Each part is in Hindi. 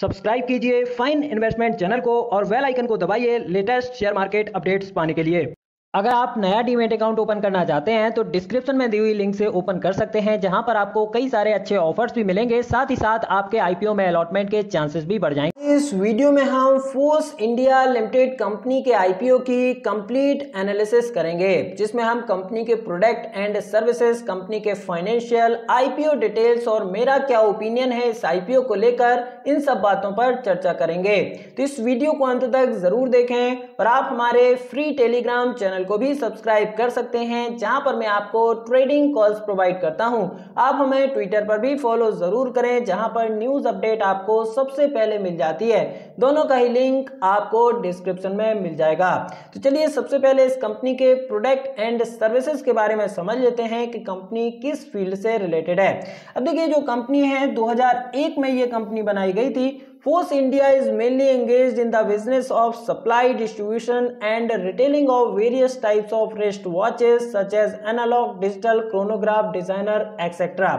सब्सक्राइब कीजिए फाइन इन्वेस्टमेंट चैनल को और वेल आइकन को दबाइए लेटेस्ट शेयर मार्केट अपडेट्स पाने के लिए। अगर आप नया डीमेट अकाउंट ओपन करना चाहते हैं तो डिस्क्रिप्शन में दी हुई लिंक से ओपन कर सकते हैं, जहाँ पर आपको कई सारे अच्छे ऑफर्स भी मिलेंगे। साथ ही साथ आपके आईपीओ में अलॉटमेंट के चांसेस भी बढ़ जाएँगे। इस वीडियो में हम फोर्स इंडिया लिमिटेड कंपनी के आईपीओ की कंप्लीट एनालिसिस करेंगे, जिसमें हम कंपनी के प्रोडक्ट एंड सर्विसेज़, कंपनी के फाइनेंशियल आईपीओ डिटेल्स और मेरा क्या ओपिनियन है इस आईपीओ को लेकर इन सब बातों पर चर्चा करेंगे। तो इस वीडियो को अंत तक ज़रूर देखें और आप हमारे फ्री टेलीग्राम चैनल चैनल को भी सब्सक्राइब कर सकते हैं, जहाँ पर मैं आपको ट्रेडिंग कॉल्स प्रोवाइड करता हूँ। आप हमें ट्विटर पर भी फॉलो ज़रूर करें, जहाँ पर न्यूज़ अपडेट आपको सबसे पहले मिल जाती है। दोनों का ही लिंक आपको डिस्क्रिप्शन में मिल जाएगा। तो चलिए सबसे पहले इस कंपनी के प्रोडक्ट एंड सर्विसेज़ के बारे में समझ लेते हैं कि कंपनी किस फ़ील्ड से रिलेटेड है। अब देखिए, जो कंपनी है 2001 में ये कंपनी बनाई गई थी। Force India is mainly engage in the business of supply distribution and retailing of various types of wrist watches such as analog digital chronograph designer etcetera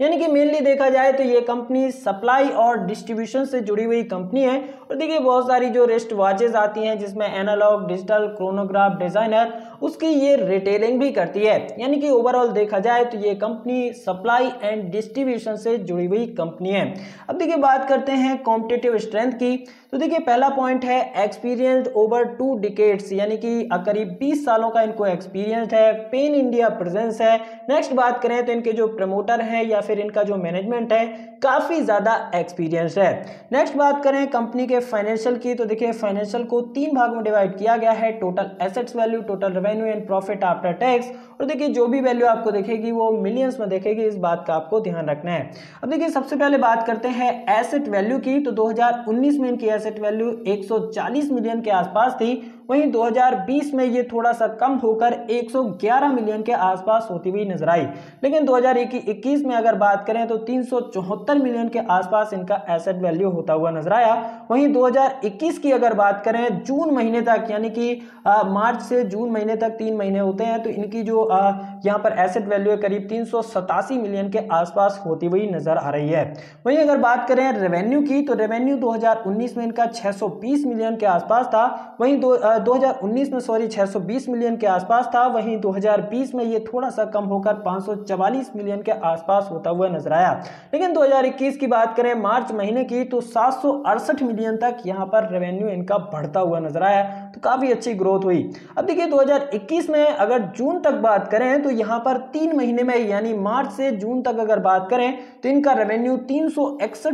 यानी कि मेनली देखा जाए तो ये कंपनी सप्लाई और डिस्ट्रीब्यूशन से जुड़ी हुई कंपनी है। और देखिए बहुत सारी जो रेस्ट वॉचेज आती हैं जिसमें एनालॉग डिजिटल क्रोनोग्राफ डिज़ाइनर उसकी ये रिटेलिंग भी करती है। यानी कि ओवरऑल देखा जाए तो ये कंपनी सप्लाई एंड डिस्ट्रीब्यूशन से जुड़ी हुई कंपनी है। अब देखिए बात करते हैं कॉम्पिटेटिव स्ट्रेंथ की। तो देखिए पहला पॉइंट है एक्सपीरियंस ओवर टू डिकेट्स यानी कि करीब 20 सालों का इनको एक्सपीरियंस है पेन इंडिया प्रेजेंस है। नेक्स्ट बात करें तो इनके जो प्रमोटर हैं या फिर इनका जो मैनेजमेंट है काफ़ी ज़्यादा एक्सपीरियंस है। नेक्स्ट बात करें कंपनी के फाइनेंशियल की तो देखिए फाइनेंशियल को तीन भाग में डिवाइड किया गया है। Total assets value total revenue and profit after tax और देखिए जो भी वैल्यू आपको देखेगी, वो मिलियंस में देखेगी। इस बात का आपको ध्यान रखना है। अब देखिए सबसे पहले बात करते हैं एसेट वैल्यू की। तो 2019 में इनकी एसेट वैल्यू 140 मिलियन के आसपास थी। वहीं 2020 में ये थोड़ा सा कम होकर 111 मिलियन के आसपास होती हुई नज़र आई। लेकिन 2021 में अगर बात करें तो तीन सौ चौहत्तर मिलियन के आसपास इनका एसेट वैल्यू होता हुआ नज़र आया। वहीं 2021 की अगर बात करें जून महीने तक यानी कि मार्च से जून महीने तक तीन महीने होते हैं तो इनकी जो यहाँ पर एसेट वैल्यू करीब तीन सौ सतासी मिलियन के आसपास होती हुई नज़र आ रही है। वहीं अगर बात करें रेवेन्यू की तो रेवेन्यू 2019 में इनका 620 मिलियन के आसपास था। वहीं दो, आ, 2019 में सॉरी 620 मिलियन के आसपास था। वहीं 2020 में ये थोड़ा सा कम होकर 544 मिलियन के आसपास होता हुआ नज़र आया। लेकिन 2021 की बात करें मार्च महीने की तो सात मिलियन तक यहाँ पर रेवेन्यू इनका बढ़ता हुआ नज़र आया तो काफ़ी अच्छी ग्रोथ हुई। अब देखिए 2021 में अगर जून तक बात करें तो यहाँ पर तीन महीने में यानी मार्च से जून तक अगर बात करें तो इनका रेवेन्यू तीन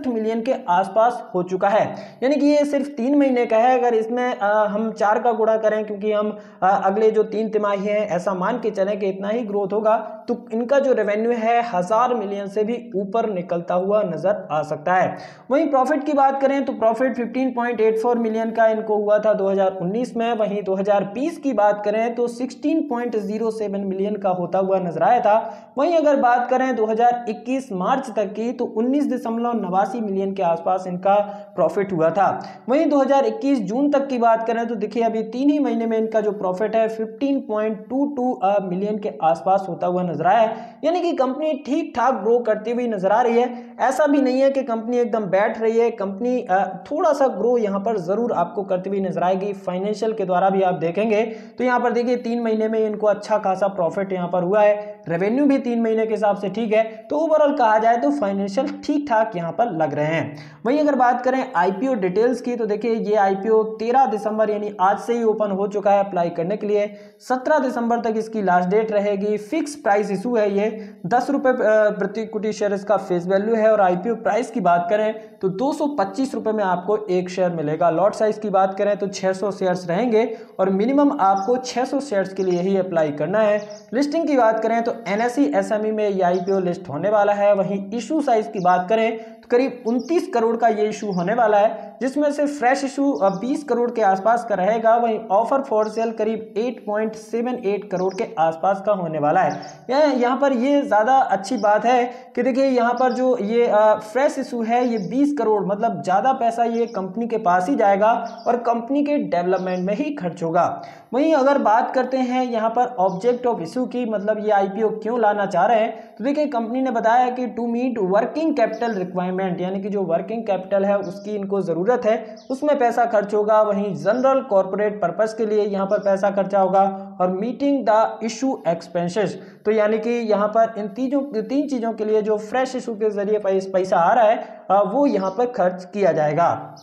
मिलियन के आसपास हो चुका है। यानी कि ये सिर्फ़ तीन महीने का है। अगर इसमें आ, हम चार का गुणा करें, क्योंकि हम अगले जो तीन तिमाही हैं, ऐसा मान के चलें कि इतना ही ग्रोथ होगा तो इनका जो रेवेन्यू है, हज़ार मिलियन से भी ऊपर निकलता हुआ नज़र आ सकता है। वहीं प्रॉफिट की बात करें तो प्रॉफिट 15.84 मिलियन का इनको हुआ था 2019 में। वहीं 2020 की बात करें तो 16.07 मिलियन का होता हुआ नज़र आया था। वहीं अगर बात करें 2021 मार्च तक की तो उन्नीस मिलियन के आसपास इनका प्रॉफिट हुआ था। वहीं 2021 जून तक की बात करें तो देखिए अभी तीन ही महीने में इनका जो प्रॉफिट है 15.22 मिलियन के आसपास होता हुआ नज़र आया है। यानी कि कंपनी ठीक ठाक ग्रो करती हुई नज़र आ रही है। ऐसा भी नहीं है कि कंपनी एकदम बैठ रही है। कंपनी थोड़ा सा ग्रो यहाँ पर ज़रूर आपको करती हुई नज़र आएगी। फाइनेंशियल के द्वारा भी आप देखेंगे तो यहाँ पर देखिए, तीन महीने में इनको अच्छा खासा प्रॉफिट यहाँ पर हुआ है। रेवेन्यू भी तीन महीने के हिसाब से ठीक है तो ओवरऑल कहा जाए तो फाइनेंशियल ठीक ठाक यहाँ पर लग रहे हैं। वहीं अगर बात करें आईपीओ डिटेल्स की तो देखिए ये आईपीओ 13 दिसंबर यानी आज से ही ओपन हो चुका है अप्लाई करने के लिए। 17 दिसंबर तक इसकी लास्ट डेट रहेगी। फिक्स प्राइस इशू है ये। दस रुपये प्रति कुटी शेयर इसका फेस वैल्यू है। और आईपीओ प्राइस की बात करें तो दो रुपए में आपको एक शेयर मिलेगा। लॉट साइज़ की बात करें तो 600 शेयर्स रहेंगे। और मिनिमम आपको 600 शेयर्स के लिए ही अप्लाई करना है। लिस्टिंग की बात करें तो एनएससी एसएमई में ये आईपीओ लिस्ट होने वाला है। वहीं इशू साइज़ की बात करें तो करीब 29 करोड़ का ये इशू होने वाला है। जिसमें से फ्रेश इशू बीस करोड़ के आसपास का रहेगा, वहीं ऑफ़र फॉर सेल करीब 8.78 करोड़ के आसपास का होने वाला है। यहाँ पर ये ज़्यादा अच्छी बात है कि देखिए यहाँ पर जो ये फ्रेश इशू है, ये 20 करोड़ मतलब ज़्यादा पैसा ये कंपनी के पास ही जाएगा और कंपनी के डेवलपमेंट में ही खर्च होगा। वहीं अगर बात करते हैं यहाँ पर ऑब्जेक्ट ऑफ़ इशू की मतलब ये आईपीओ क्यों लाना चाह रहे हैं तो देखिए कंपनी ने बताया कि to meet working capital requirement, यानी कि जो वर्किंग कैपिटल है उसकी इनको ज़रूरत है, उसमें पैसा खर्च होगा, वहीं जनरल कॉरपोरेट पर्पज़ के लिए यहाँ पर पैसा खर्चा होगा और मीटिंग द इशू एक्सपेंसेस। तो यानी कि यहाँ पर इन तीनों तीन चीज़ों के लिए जो फ्रेश इशू के ज़रिए पैसा आ रहा है वो यहाँ पर खर्च किया जाएगा।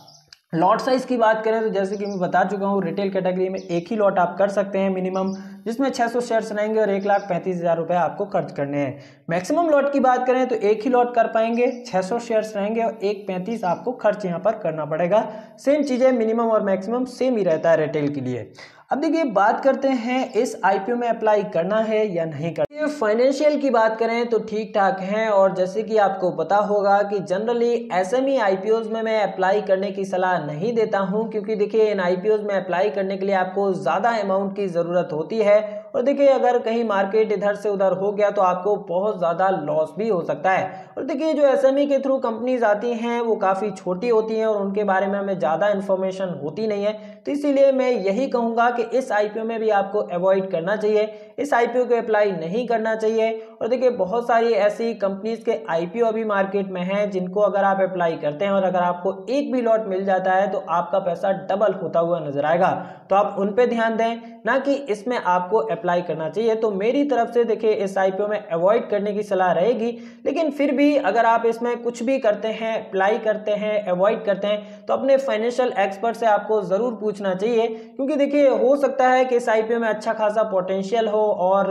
लॉट साइज़ की बात करें तो जैसे कि मैं बता चुका हूँ, रिटेल कैटेगरी में एक ही लॉट आप कर सकते हैं मिनिमम। जिसमें 600 शेयर्स रहेंगे और एक लाख पैंतीस हज़ार रुपए आपको खर्च करने हैं। मैक्सिमम लॉट की बात करें तो एक ही लॉट कर पाएँगे 600 शेयर्स रहेंगे और एक पैंतीस आपको खर्च यहाँ पर करना पड़ेगा। सेम चीज़ें मिनिमम और मैक्सिमम सेम ही रहता है रिटेल के लिए। अब देखिए, बात करते हैं, इस आईपीओ में अप्लाई करना है या नहीं करना। फाइनेंशियल की बात करें तो ठीक ठाक है और जैसे कि आपको पता होगा कि जनरली एसएमई आईपीओज में मैं अप्लाई करने की सलाह नहीं देता हूँ, क्योंकि देखिए, इन आईपीओ में अप्लाई करने के लिए आपको ज़्यादा अमाउंट की ज़रूरत होती है और देखिए, अगर कहीं मार्केट इधर से उधर हो गया तो आपको बहुत ज़्यादा लॉस भी हो सकता है। और देखिए, जो एसएमई के थ्रू कंपनीज़ आती हैं, वो काफ़ी छोटी होती हैं और उनके बारे में हमें ज़्यादा इन्फॉर्मेशन होती नहीं है। तो इसीलिए मैं यही कहूँगा कि इस आईपीओ में भी आपको अवॉइड करना चाहिए। इस आई को अप्लाई नहीं करना चाहिए। और देखिए, बहुत सारी ऐसी कंपनीज़ के आईपीओ अभी मार्केट में हैं, जिनको अगर आप अप्लाई करते हैं और अगर आपको एक भी लॉट मिल जाता है तो आपका पैसा डबल होता हुआ नज़र आएगा। तो आप उन पर ध्यान दें, ना कि इसमें आपको अप्लाई करना चाहिए। तो मेरी तरफ़ से देखिए आईपीओ में अवॉइड करने की सलाह रहेगी। लेकिन फिर भी अगर आप इसमें कुछ भी करते हैं अप्लाई करते हैं अवॉइड करते हैं तो अपने फाइनेंशियल एक्सपर्ट से आपको ज़रूर पूछना चाहिए। क्योंकि देखिए, हो सकता है कि आईपीओ में अच्छा खासा पोटेंशियल हो और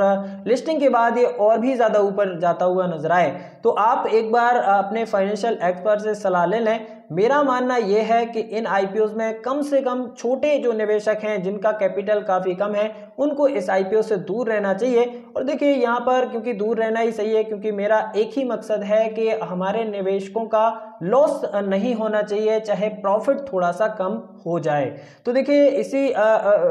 लिस्टिंग के बाद ये और भी ज़्यादा ऊपर जाता हुआ नज़र आए। तो आप एक बार अपने फाइनेंशियल एक्सपर्ट से सलाह ले लें। मेरा मानना यह है कि इन आईपीओ में कम से कम छोटे जो निवेशक हैं, जिनका कैपिटल काफ़ी कम है, उनको इस आईपीओ से दूर रहना चाहिए। और देखिए, यहाँ पर क्योंकि दूर रहना ही सही है, क्योंकि मेरा एक ही मकसद है कि हमारे निवेशकों का लॉस नहीं होना चाहिए, चाहे प्रॉफिट थोड़ा सा कम हो जाए। तो देखिए, इसी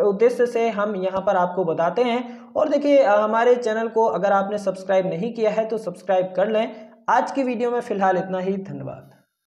उद्देश्य से हम यहाँ पर आपको बताते हैं। और देखिए हमारे चैनल को अगर आपने सब्सक्राइब नहीं किया है तो सब्सक्राइब कर लें। आज की वीडियो में फ़िलहाल इतना ही। धन्यवाद।